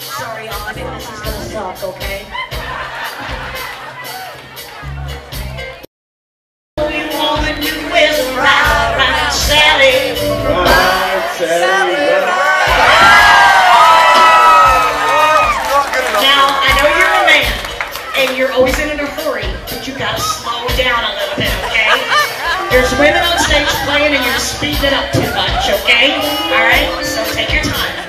Sorry, Aunt, this is gonna suck, okay? Ride, ride, Sally. Ride, Sally. Now, I know you're a man, and you're always in a hurry, but you gotta there's women on stage playing, and you're speeding it up too much, okay? All right, so take your time.